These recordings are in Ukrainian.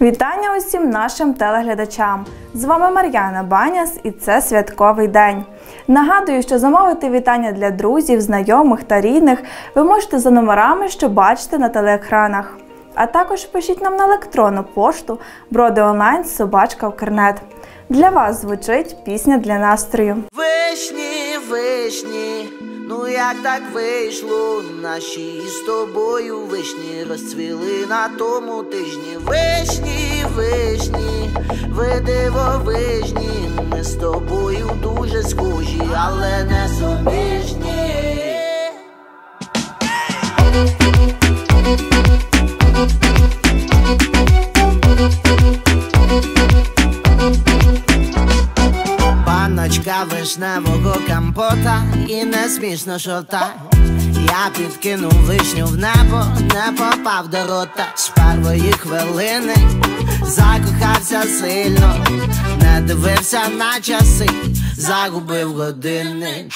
Вітання усім нашим телеглядачам. З вами Мар'яна Баняс і це святковий день. Нагадую, що замовити вітання для друзів, знайомих та рідних ви можете за номерами, що бачите на телеекранах. А також пишіть нам на електронну пошту бродеонлайн собачка. Для вас звучить пісня для настрою. Вишні, вишні, ну як так вийшло, наші з тобою вишні розцвіли на тому тижні. Вишні, вишні, ви дивовижні, ми з тобою дуже схожі, але не суміжні. Вишневого компота і не смішно, що так Я підкинув вишню в небо, не попав до рота. З першої хвилини, закохався сильно, не дивився на часи, загубив години.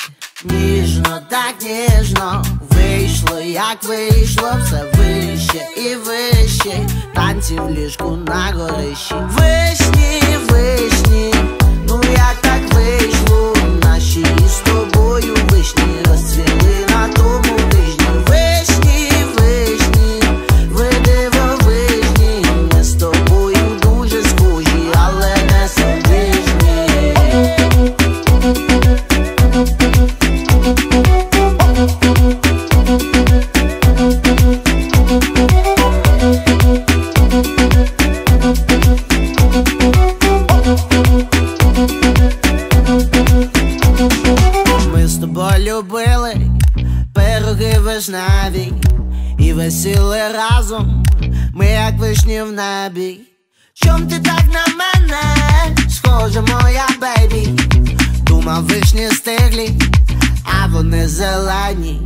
Ніжно, так ніжно вийшло, як вийшло, все вище і вище, танці в ліжку на горищі. Вишні, вишні, Ми з тобою любили пироги вишневі і весіли разом, ми як вишні в небі. Чом ти так на мене, схожа моя бейбі? Думав вишні стиглі, а вони зелені.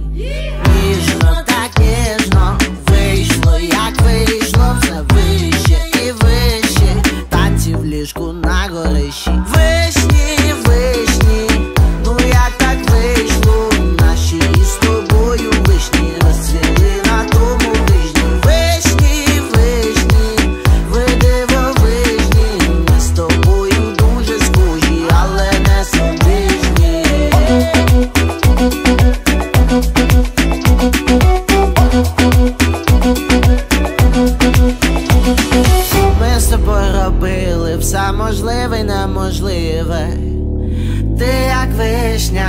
Ніжно, так ніжно вийшло, як вийшло, все Ми з тобою робили все можливе неможливе. Ти як вишня,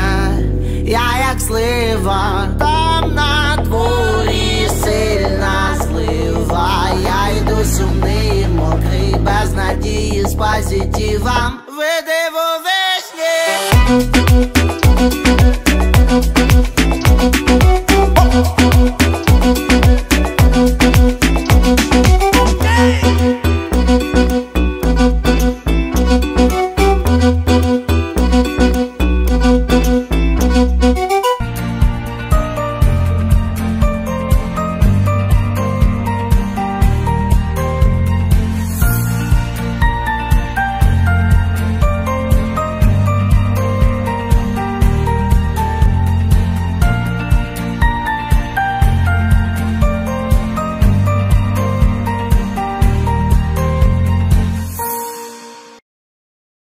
я як слива, там на дворі сильна слива. Я йду сумний, мокрий, без надії з позитивом. Ви дивовижні